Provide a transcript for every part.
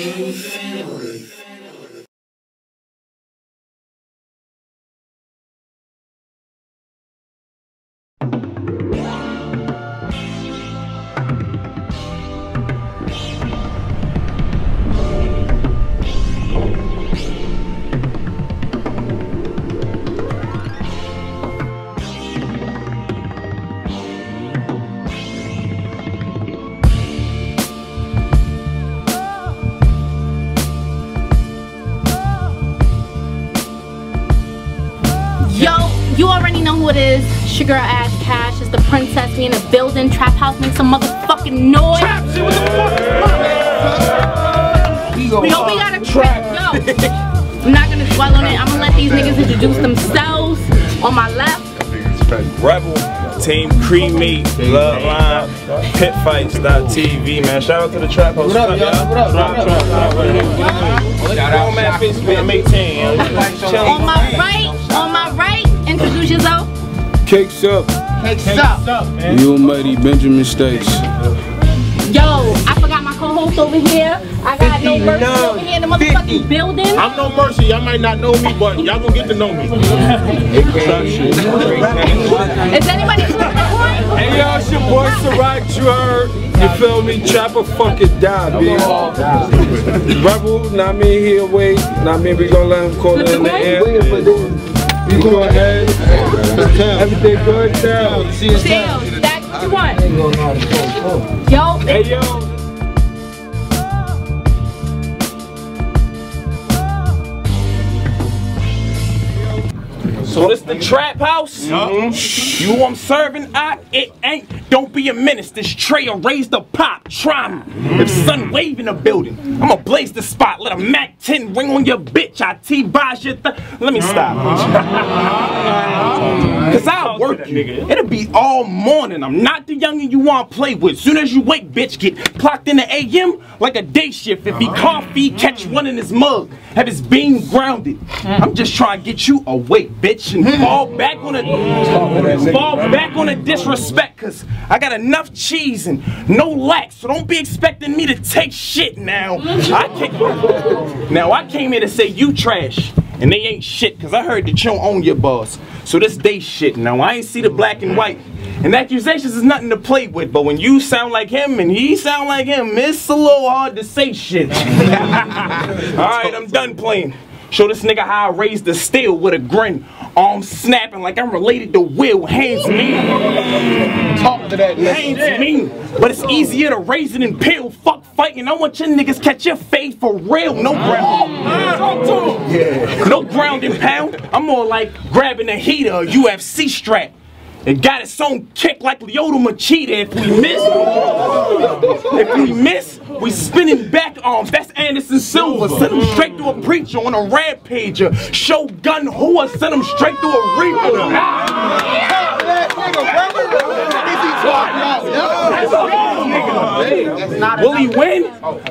Yo, is. Sugar Ash Cash is the princess. We in the building. Trap house, make some motherfucking noise. We hope we got a trap. Yo, I'm not gonna dwell on it. I'm gonna let these niggas introduce themselves. On my left, Rebel, Team Cremate, Bloodline, Pitfights.tv, man. Shout out to the Trap House. What up, y'all? What up? Trap, What up? trap, trap, what up? Shout out, man. Facebook, I'm 18. on my right, on my right, introduce yourself. Cakes up, Cakes up. you almighty Benjamin States. Yo, I forgot my co-host over here. I got no mercy over here in the motherfucking building. I'm no mercy. Y'all might not know me, but y'all gonna get to know me. Is anybody doing recording? Hey yo, it's your boy Sarai Drug. You feel me? Chopper fucking die, bitch. Rebel, not me here, wait. Not me, we gonna let him call it in the air. You go ahead. Everything good, down. Sales, that what you want? Yo, Hey yo. So this the Trap House? Mm-hmm. You who I'm serving? I, it ain't. Don't be a menace. This tray will raise the pop. Trauma. If sun wave in the building, I'ma blaze the spot. Let a Mac 10 ring on your bitch. I T-buys your th- Let me stop. Cause I'll work you. It'll be all morning. I'm not the youngin' you wanna play with. Soon as you wake, bitch, get clocked in the AM like a day shift. If he coffee, catch one in his mug. Have his beam grounded. I'm just trying to get you awake, bitch, and fall back on a fall back on the disrespect. Cause I got enough cheese and no lack. So don't be expecting me to take shit now. I came, now I came here to say you trash. And they ain't shit, cause I heard that you don't own your boss. So this day shit. Now I ain't see the black and white. And accusations is nothing to play with, but when you sound like him and he sound like him, it's a little hard to say shit. Alright, I'm done playing. Show this nigga how I raised the steel with a grin. Arms snapping like I'm related to Will. Hands mean. Talk to that nigga. Hands mean. But it's easier to raise it and peel. Fuck fighting. I want your niggas catch your fade for real. No ground. Oh, no ground and pound. I'm more like grabbing a heater, a UFC strap. It got its own kick like Lyoto Machida. If we miss, if we miss, we spinning back arms. That's Anderson Silva. Send him mm. straight to a preacher on a rampager. Shogun Rua send him straight to a reaper. Ah. Will he win?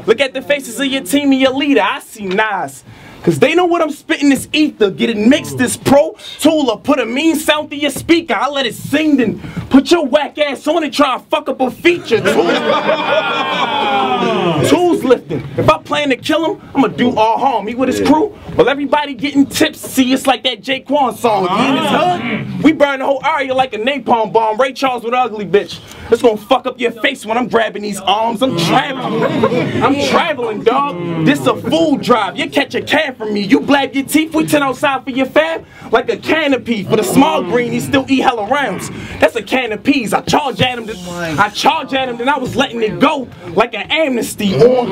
Look at the faces of your team and your leader. I see Nas. Cause they know what I'm spitting this ether. Get it mixed, this pro tool or put a mean sound to your speaker. I let it sing then put your whack ass on and try to fuck up a feature. If I plan to kill him, I'ma do all harm. He with his crew. Well, everybody getting tips. See, it's like that Jaquan song. In his uh-huh. hood. We burn the whole area like a napalm bomb. Ray Charles with ugly bitch. It's gonna fuck up your face when I'm grabbing these arms. I'm traveling. Uh-huh. I'm traveling, dog. This a fool drive. You catch a can from me. You blab your teeth. We turn outside for your fam like a canopy. For the small green, he still eat hella rounds. That's a can of peas. I charge at him. Oh then, I charge at him. Then I was letting it go like an amnesty. On.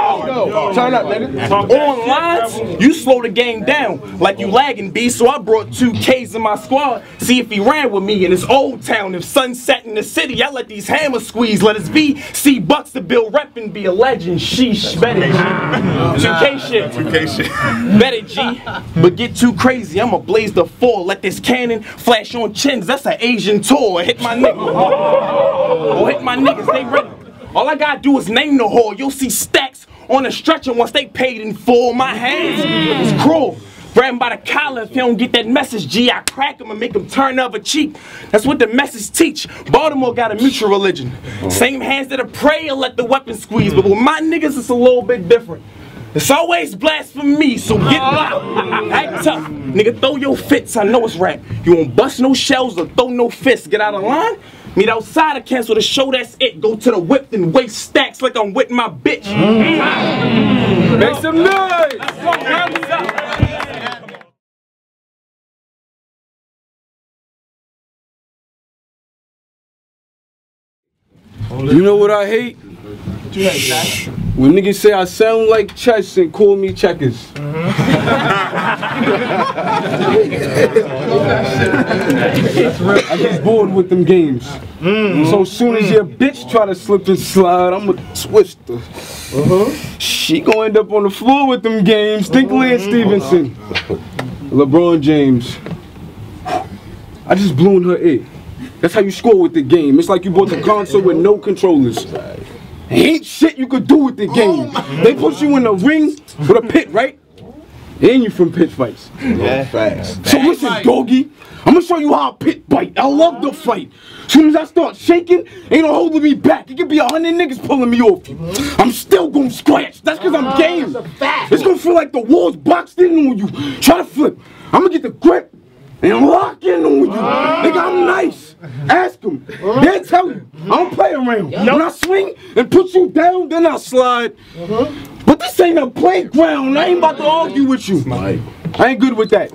Turn up, nigga. On lines, you slow the game down like you lagging, B. So I brought two K's in my squad. See if he ran with me in his old town. If sunset in the city, I let these hammers squeeze. Let us be. See Bucks to Bill rep and be a legend. Sheesh, better G. 2K shit. 2K shit. Better G. But get too crazy, I'ma blaze the four. Let this cannon flash on chins. That's an Asian tour. Hit my nigga. Or hit my niggas, they ready. All I gotta do is name the whore. You'll see stacks on the stretcher once they paid in full. My hands is cruel. Grab him by the collar if he don't get that message. G, I crack him and make him turn other cheek. That's what the message teach. Baltimore got a mutual religion. Same hands that are pray and let the weapon squeeze. But with my niggas, it's a little bit different. It's always blasphemy, so get loud. Act tough. Nigga, throw your fits. I know it's rap. You won't bust no shells or throw no fists. Get out of line. Meet outside of cancel the show, that's it. Go to the whip and waste stacks like I'm with my bitch. Mm-hmm. Make some noise! You know what I hate? When niggas say I sound like chess and call me checkers. Mm-hmm. I get bored with them games. Mm-hmm. So soon as your bitch try to slip and slide, I'm a twister. Mm-hmm. She gonna end up on the floor with them games. Think mm-hmm. Lance Stephenson. LeBron James. I just blew in her ear. That's how you score with the game. It's like you bought the console with no controllers. Ain't shit you could do with the game. They put you in a ring with a pit, right? And you from pit fights. Yeah, facts. So listen, doggy, I'm gonna show you how I pit bite. I love the fight. Soon as I start shaking, ain't no holding me back. It could be a hundred niggas pulling me off. I'm still gonna scratch. That's cause I'm game. It's gonna feel like the walls boxed in on you. Try to flip. I'm gonna get the grip and lock in on you. Nigga, I'm nice. Ask them. They'll tell you. I don't play around. When I swing and put you down, then I slide. But this ain't a playground. I ain't about to argue with you. I ain't good with that.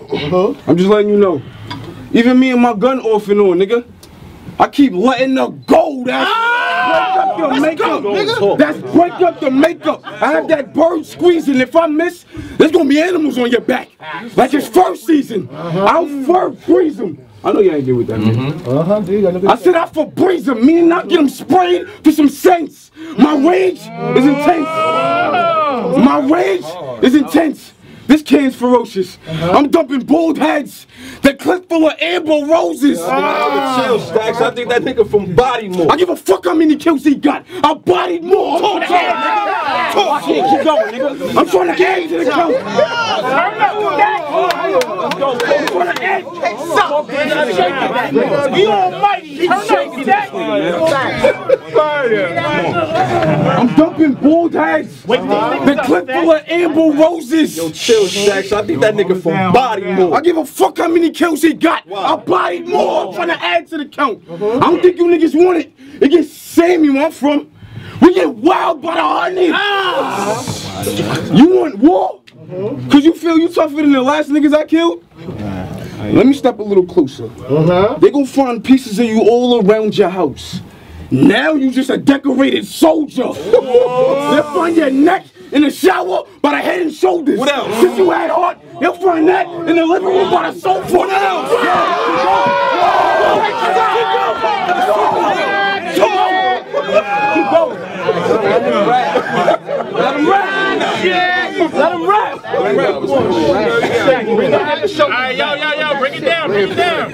I'm just letting you know. Even me and my gun off and on, nigga. I keep letting her go. That's break up the makeup. That's break up the makeup. I have that bird squeezing. If I miss, there's gonna be animals on your back. Like it's first season. I'll fur freeze them. I know you ain't good with that, man. I said I for breeze them, meaning not get them sprayed for some sense. My rage is intense. My rage is intense. This can's ferocious. Uh-huh. I'm dumping bald heads. The clip full of amber roses. Ah. Chill, Staccz. I think that nigga from Bodymore. I give a fuck how many kills he got. I bodied more. Oh, Talk shit. Talk shit. Keep going, nigga. I'm trying to get into the count. I'm trying to add. We almighty. Turn up, I'm dumping bald heads. The clip full of amber roses. Yo, chill, Staccz. I think that nigga from Bodymore. I give a fuck how many kills he got. I bodied more. I'm trying to add to the count. I don't think you niggas want it. It gets samey where I'm from. We get wild by the honey. Ah. You want war? Cause you feel you tougher than the last niggas I killed? Let me step a little closer. They gon' find pieces of you all around your house. Now you just a decorated soldier. They'll find your neck in the shower by the head and shoulders. What else? Since you had heart, they'll find that in the living room by the sofa. What else? Keep going. Let him rap. Let him rap. Let him rap. All right, yo, yo, yo, bring it down, bring it down.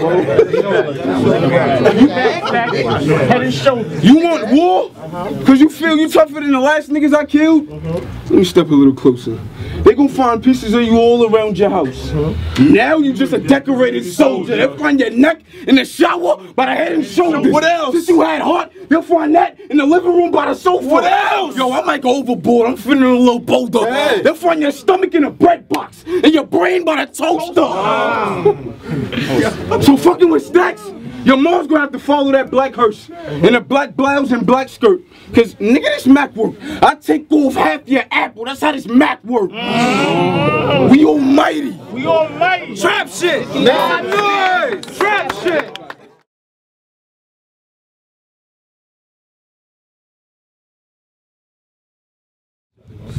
You want war? Uh-huh. Cause you feel you tougher than the last niggas I killed? Uh-huh. Let me step a little closer. They gon' find pieces of you all around your house. Uh-huh. Now you just a decorated soldier. They'll find your neck in the shower by the head and shoulders. What else? Since you had heart, they'll find that in the living room by the sofa. What else? Yo, I might go overboard. I'm feeling a little bolder. Hey. They'll find your stomach in a bread box and your brain by the toaster. Ah. So fucking with Staccz, your mom's gonna have to follow that black hearse in a black blouse and black skirt. Cause nigga, this Mac work. I take off half your apple. That's how this Mac work. We almighty. We almighty. Trap shit. Noise. Trap shit.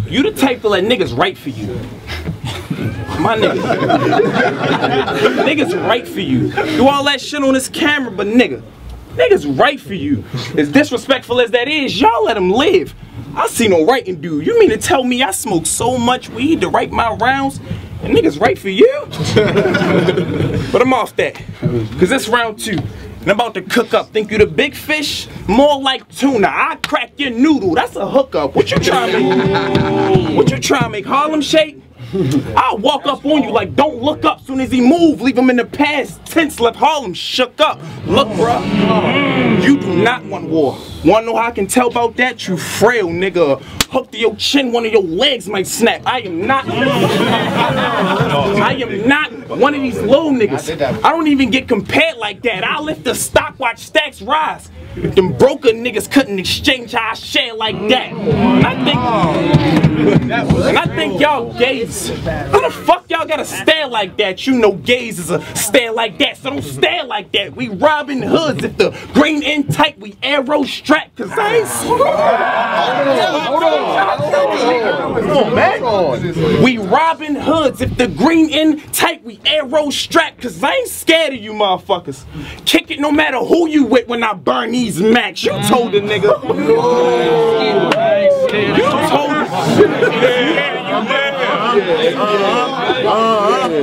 You the type to let niggas write for you. My nigga. niggas write for you. Do all that shit on this camera, but nigga. Niggas write for you. As disrespectful as that is, y'all let them live. I see no writing dude. You mean to tell me I smoke so much weed to write my rounds and niggas write for you? but I'm off that. Cause it's round two. And I'm about to cook up. Think you the big fish? More like tuna. I crack your noodle. That's a hookup. What you trying to make? What you trying to make? Harlem Shake? I'll walk up on you like, don't look up. Soon as he move, leave him in the past tense, left Harlem shook up. Look, bruh, you do not want war. Wanna know how I can tell about that? You frail nigga. Hook to your chin, one of your legs might snap. I am not. I am not one of these little niggas. I don't even get compared like that. I lift the stock, watch stacks rise. Them broker niggas couldn't exchange how I share like that. And I think, and I think y'all gays. How the fuck y'all gotta stare like that? You know gays is a stare like that, so don't stare like that. We robbing hoods. If the green in tight, we arrow strap. Cause I ain't Hold on. Come on, man. We robbing hoods. If the green in tight, we arrow strap. Cause I ain't scared of you motherfuckers. Kick it no matter who you with when I burn these max. You told the nigga. You told uh-huh. Uh-huh.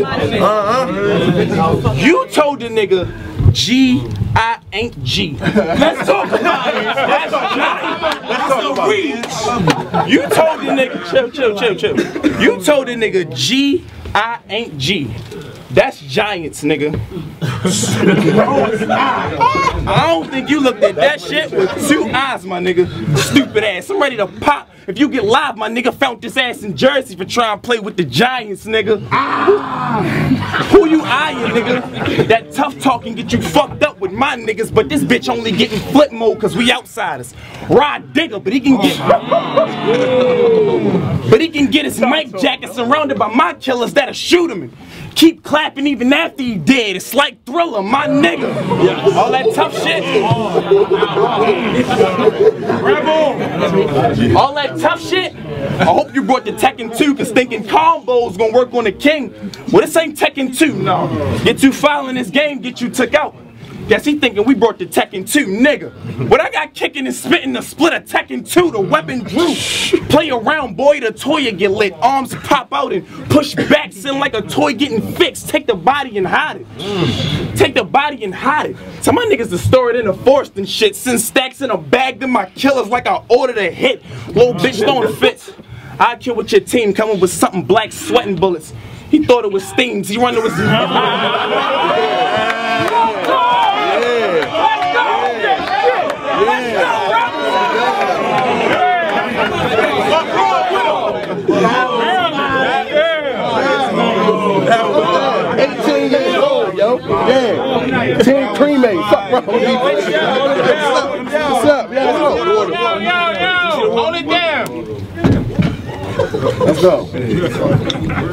Uh-huh. You told the nigga G I ain't G. Let's talk about it. That's giant. That's the reach. You told the nigga chill, chill, chill, chill. You told the nigga G I ain't G. That's giants, nigga. I don't think you looked at that shit with two eyes, my nigga. Stupid ass. I'm ready to pop. If you get live, my nigga found this ass in Jersey for trying to play with the Giants, nigga. Who you eyeing, nigga? That tough talking get you fucked up with my niggas, but this bitch only getting flip mode cause we outsiders. Rod Digger, but he can get oh, But he can get his mic jacket surrounded by my killers that'll shoot him keep clapping even after he dead. It's like thriller, my nigga. All that tough shit. All that tough shit. I hope you brought the Tekken 2 cause thinking combos gonna work on the king. Well, this ain't Tekken 2, no. Get too foul in this game, get you took out. Guess he thinking we brought the Tekken 2, nigga. But I got kicking and spitting the split of Tekken 2, the weapon drew. Play around, boy, the toy get lit. Arms pop out and push back, send like a toy getting fixed. Take the body and hide it. Take the body and hide it. Tell my niggas to store it in a forest and shit. Send stacks in a bag to my killers like I ordered a hit. Little bitch throwing fits. I kill with your team, coming with something black, sweating bullets. He thought it was steams. He run to his. yo. Yeah. Team cremate. Fuck wrong with you? What's up? Yeah, let's go. Yo, yo, yo, hold it down. Let's go.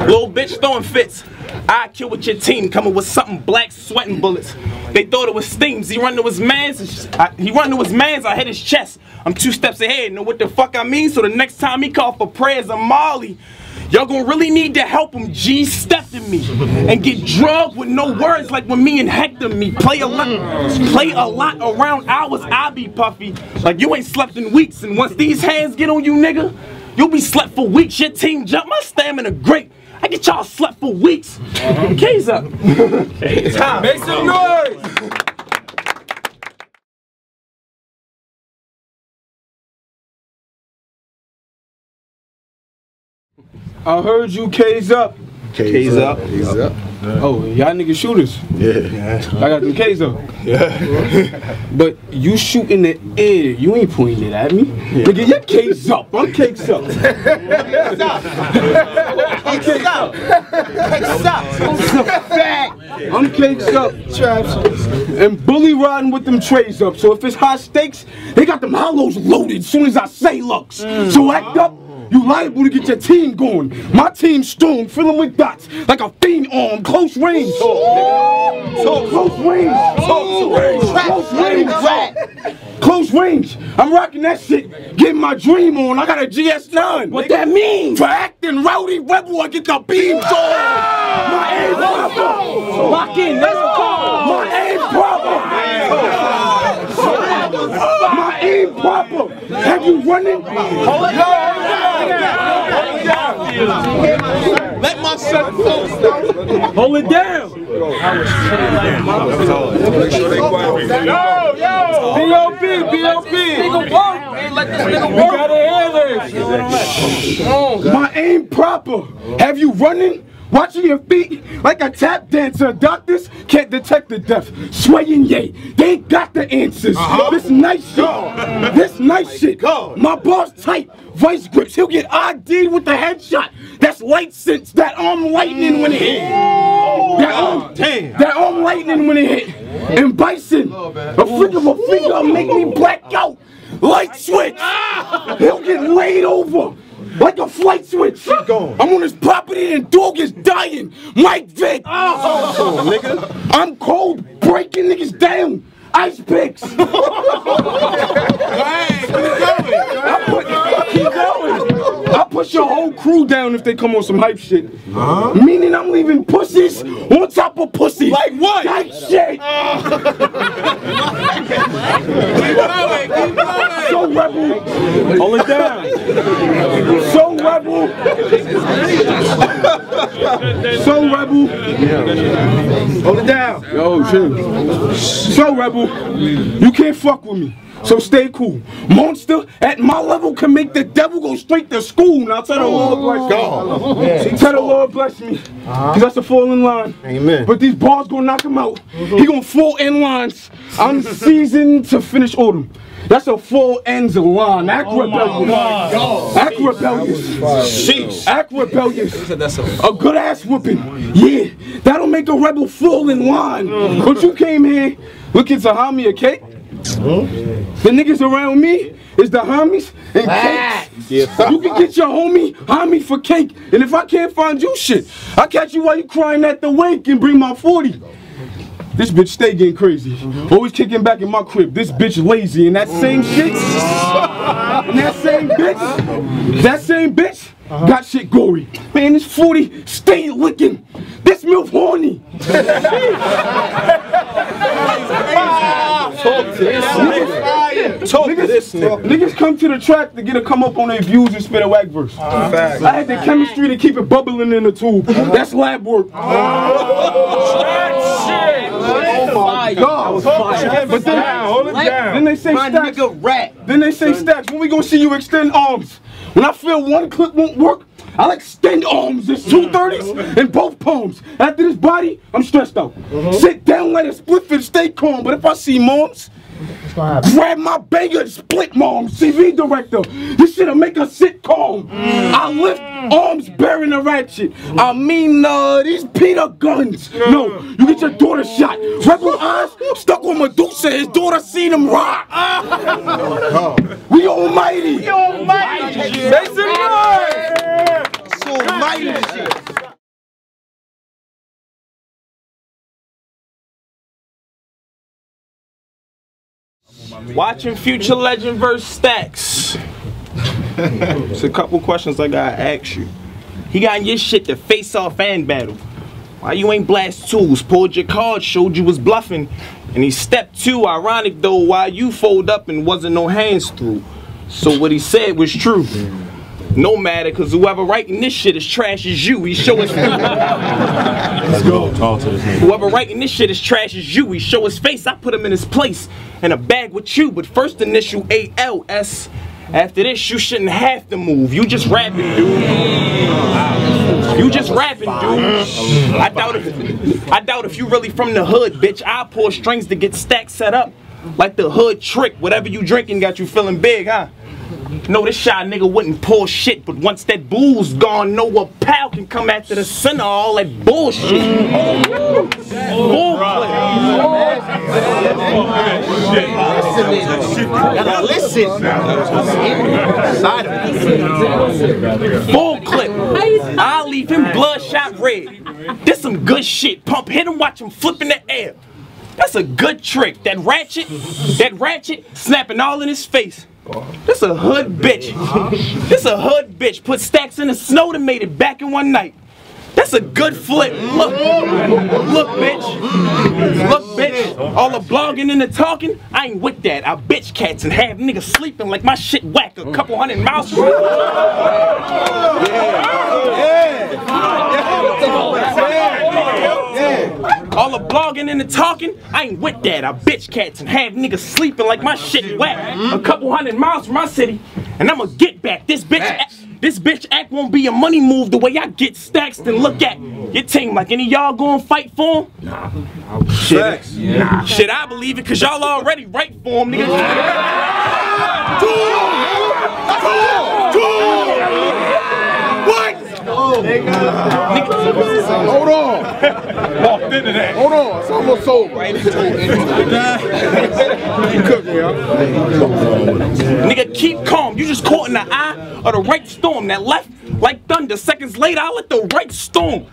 Little bitch throwing fits. I kill with your team, coming with something black, sweating bullets. They thought it was steams. He run to his mans. I, he run to his mans. I hit his chest. I'm two steps ahead. Know what the fuck I mean? So the next time he call for prayers of Molly, y'all gonna really need to help him. G step in me and get drugged with no words like when me and Hector me play a lot, play a lot around hours. I be puffy like you ain't slept in weeks. And once these hands get on you, nigga, you'll be slept for weeks. Your team jump. My stamina great. I get y'all slept for weeks. K's up. Make some noise! I heard you K's up. K's up. K's up. Oh, y'all niggas shooters. Yeah. I got them K's up. Yeah. but you shoot in the air, you ain't pointing it at me. Nigga, your K's up. I'm K's up. Stop. I'm K's up. K's up. It's a fact. I'm K's up. Traps. And bully riding with them trays up. So if it's high stakes, they got them hollows loaded as soon as I say looks. So act up. You liable to get your team going. My team's strong, filling with dots like a fiend arm, close range. Talk, talk, close range. Talk, range. Close range. Close range. I'm rocking that shit. Getting my dream on. I got a GS9. What that mean? For acting rowdy rebel, I get the beams on. My aim proper. Lock in. Let's go. My aim proper. My aim proper. Have you running? Hold it. Let my son flow. Hold it down. Yo, yo. B.O.P. B.O.P. We gotta hear this. My aim proper. Have you running? Watching your feet like a tap dancer. Doctors can't detect the death. Swaying yay. They ain't got the answers. This nice shit. This nice shit. My boss tight. Vice grips. He'll get ID'd with the headshot. That's light sense. That arm lightning when it hit. That arm, that arm lightning when it hit. And Bison, a flick of a finger make me black out. Light switch. He'll get laid over. Like a flight switch. I'm on this property and dog is dying. Mike Vick. Oh, nigga. I'm cold, breaking niggas down. Ice picks. I put, keep going. Push your whole crew down if they come on some hype shit. Meaning I'm leaving pussies on top of pussies. Like what? Like shit. so rebel. Hold it down. So rebel. so rebel. Hold it down. Yo, chill. So rebel, you can't fuck with me. So stay cool. Monster at my level can make the devil go straight to school. Now tell the Lord bless me. Tell the Lord bless me. Cause that's a fall in line. Amen. But these bars gonna knock him out. He gonna fall in lines. I'm seasoned to finish autumn. That's a full ends of line. Act rebellious. Act rebellious. Act rebellious. A good ass whooping. Yeah, that'll make a rebel fall in line. But you came here looking to hand me a cake. The niggas around me is the homies and cakes. You can get your homie homie for cake. And if I can't find you shit, I catch you while you crying at the wake and bring my 40. This bitch stay getting crazy. Always kicking back in my crib. This bitch lazy. And that same shit, and that same bitch, that same bitch got shit gory. Man, this 40 stay licking. This milf horny. Talk to this nigga. Talk to this nigga. Niggas come to the track to get a come up on their views and spit a whack verse. Uh-huh. Fact. I had the chemistry to keep it bubbling in the tube. Uh-huh. That's lab work. Uh-huh. Oh God. But then, Hold it down. then they say My stacks. nigga rat. Then they say stacks. When we gonna see you extend arms? When I feel one clip won't work, I'll extend arms. There's two mm-hmm. thirties in both palms. After this body, I'm stressed out. Mm-hmm. Sit down, let it split fit, stay calm. But if I see moms, grab my banger and split moms. TV director, this shit'll make a sitcom. I lift arms bearing a ratchet. I mean, uh, these Peter guns. No, you get your daughter shot. Rebel eyes stuck on Medusa. His daughter seen him rock. We almighty. We almighty. Make some noise. So mighty Watching Future Legend versus Staccz. It's a couple questions I gotta ask you. He got in your shit to face off and battle. Why you ain't blast tools? Pulled your card, showed you was bluffing. And he stepped two, ironic though, why you fold up and wasn't no hands through. So what he said was true. No matter, cause whoever writing this shit is trash as you, he show his Let's go. Talk to this nigga. Whoever writing this shit as trash as you, he show his face. I put him in his place in a bag with you, but first initial A L S. After this, you shouldn't have to move. You just rapping, dude. You just rapping, dude. I doubt if I doubt if you really from the hood, bitch. I pull strings to get stacks set up. Like the hood trick. Whatever you drinking got you feeling big, huh? No, this shy nigga wouldn't pull shit, but once that booze gone, no what pal can come after the center all that bullshit. Oh, Gotta listen. Full clip. I'll leave him bloodshot red. This some good shit. Pump hit him, watch him flip in the air. That's a good trick. That ratchet, that ratchet snapping all in his face. This a hood bitch. This a hood bitch. Put stacks in the snow to made it back in one night. That's a good flip. Look, look, bitch. Look, bitch. All the blogging and the talking, I ain't with that. I bitch cats and have niggas sleeping like my shit whack a couple hundred miles from. Yeah. All the blogging and the talking, I ain't with that. I bitch cats and have niggas sleeping like my shit wet. A couple hundred miles from my city, and I'ma get back. This bitch, this bitch act won't be a money move the way I get stacks. Then look at your team. Like any y'all going fight for him? Nah. Shit, Nah. shit, I believe it, cause y'all already right for him, nigga. Hold on. Walked into that. Hold on. It's almost over. you cook me, huh? Nigga, keep calm. You just caught in the eye of the right storm. That left like thunder. Seconds later, I let the right storm.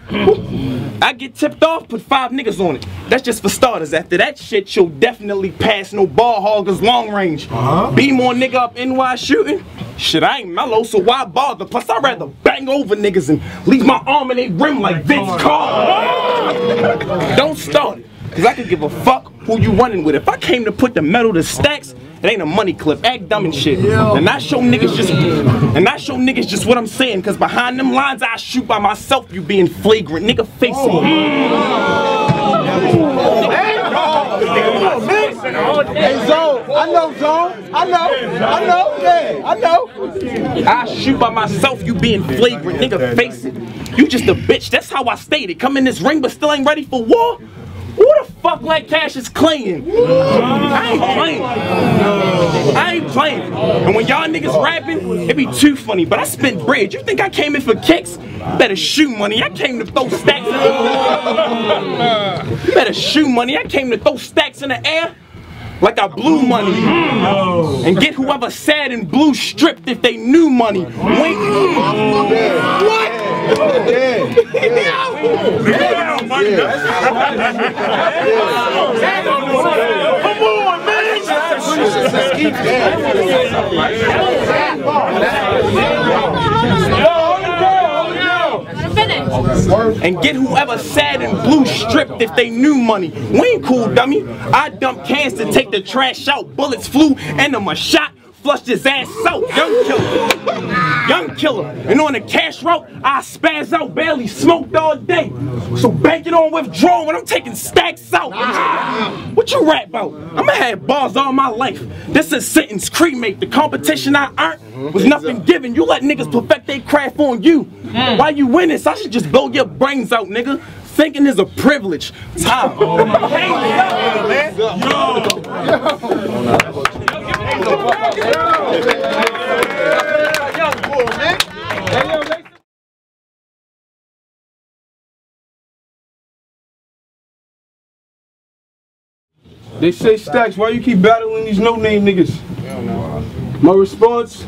I get tipped off, put five niggas on it. That's just for starters. After that shit, you'll definitely pass no ball hoggers long range. Uh -huh. Be more nigga up NY shooting. Shit, I ain't mellow, so why bother? Plus, I'd rather bang over niggas and leave my arm in they rim like Vince Carter. Don't start it. Cause I could give a fuck who you running with. If I came to put the metal to stacks, it ain't a money clip. Act dumb and shit. And I show niggas just and I show niggas just what I'm saying. Cause behind them lines I shoot by myself, you being flagrant. Nigga face oh. Hey, Zone. I know, Zone. I know. I know. Yeah, I know. I shoot by myself, you being flagrant, nigga, face it. You just a bitch, that's how I stated. Come in this ring but still ain't ready for war? Who the fuck like Cassius Clayton? I ain't playing. I ain't playing. And when y'all niggas rapping, it be too funny, but I spent bread. You think I came in for kicks? Better shoe money. I came to throw stacks in the Better shoe money. I came to throw stacks in the air like I blew money. And get whoever sad and blue stripped if they knew money. Wait. What? On, and get whoever sad and blue stripped if they knew money. We ain't cool, dummy. I dumped cans to take the trash out. Bullets flew and them a shot. Flushed his ass out, young killer, young killer. And on the cash route, I spaz out, barely smoked all day. So banking on withdrawal when I'm taking stacks out. What you rap about? I'ma have bars all my life. This is sentence cremate. The competition I earned was nothing given. You let niggas perfect their craft on you. Why you win this? I should just blow your brains out, nigga. Thinking is a privilege. Time. They say Staccz, why you keep battling these no-name niggas? My response,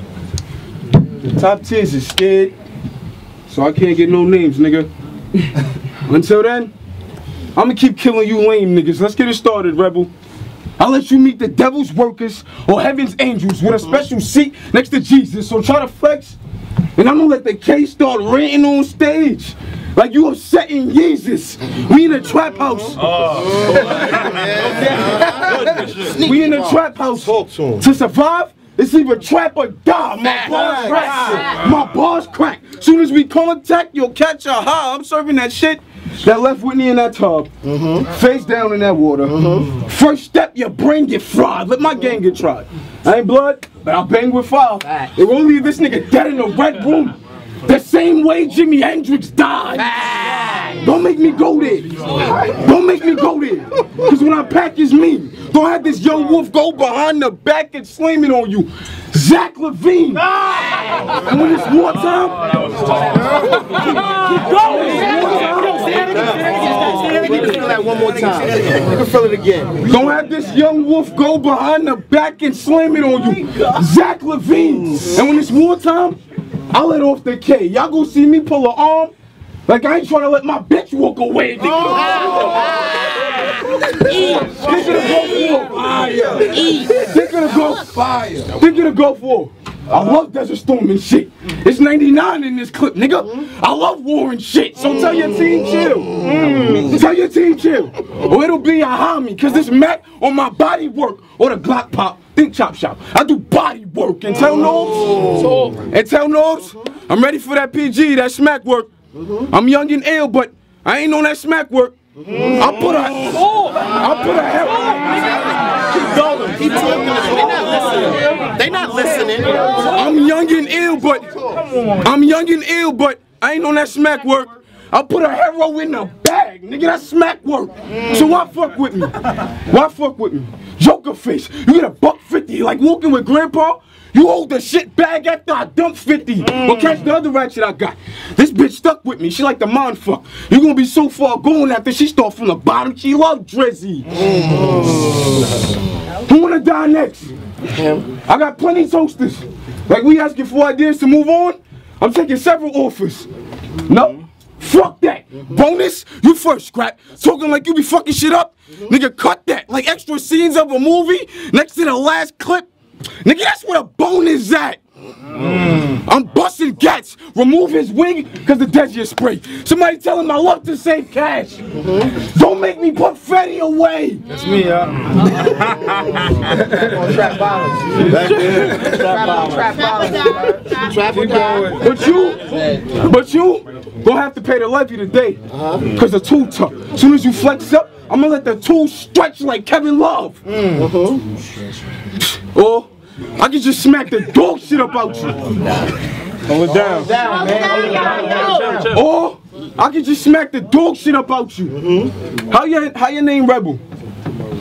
the top tiers is scared, so I can't get no names, nigga. Until then, I'ma keep killing you lame niggas. Let's get it started, Rebel. I'll let you meet the devil's workers or heaven's angels with a special seat next to Jesus. So try to flex, and I'm gonna let the case start ranting on stage. Like you upsetting Jesus. We in a trap house. Oh, we in a trap house. To survive, it's either trap or die. My bars crack. My bars crack. Soon as we contact, you'll catch a high. I'm serving that shit. That left Whitney in that tub, mm-hmm. face down in that water. Mm-hmm. First step, your brain get fried. Let my gang get tried. I ain't blood, but I'll bang with fire. It won't leave this nigga dead in the red room. The same way Jimi Hendrix died. Don't make me go there. Don't make me go there. Cause when I pack is me. Don't have this young wolf go behind the back and slam it on you. Zach LaVine. And when it's wartime, keep going. that one more time. You can feel it again. Don't have this young wolf go behind the back and slam it on you. Zach LaVine. And when it's wartime, I let off the K. Y'all go see me pull an arm. Like I ain't trying to let my bitch walk away. They're gonna go for fire. They're gonna go fire. They're gonna go for. I love Desert Storm and shit. It's 99 in this clip, nigga. I love war and shit. So tell your team chill. Tell your team chill. Or it'll be a homie, cause this Mac on my body work or the Glock pop. Think chop shop. I do body work and tell Nobes. Oh. And tell Nobes, I'm ready for that PG, that smack work. Mm-hmm. I'm young and ill, but I ain't on that smack work. Mm-hmm. I'll put a, I'll put a Keep going. Keep talking. They not listening. I'm young and ill, but I'm young and ill, but I ain't on that smack work. I'll put a hero in the bag, nigga. That smack work. So why fuck with me? Why fuck with me? Joker face. You get a buck fifty, like walking with grandpa. You hold the shit bag after I dump 50. But mm. catch the other ratchet I got. This bitch stuck with me. She like the mind fuck. You gonna be so far gone after she start from the bottom. She love Drizzy. Mm. Who wanna die next? I got plenty toasters. Like we asking for ideas to move on. I'm taking several offers. No. Fuck that. Bonus, you first, scrap. Talking like you be fucking shit up. Nigga, cut that. Like extra scenes of a movie next to the last clip. Nigga, that's where the bone is at. Gats. Remove his wig because the Desier spray. Somebody tell him I love to save cash. Mm-hmm. Don't make me put Fetty away. That's me, yeah. Trap violence. Back there. Trap violence. Trap violence. Trap Keep going. But you, but you gonna have to pay the levy today. Uh-huh. Cause the tool tough. Soon as you flex up, I'm gonna let the tool stretch like Kevin Love. Mm-hmm. Or I can just smack the dog shit about you. Hold it down. Hold it down, man. Hold it down. down. Or I could just smack the dog shit about you. Mm -hmm. How your how your name Rebel?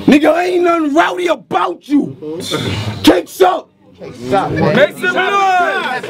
Nigga, ain't nothing rowdy about you. Kicks up. Kicks up. Make some noise.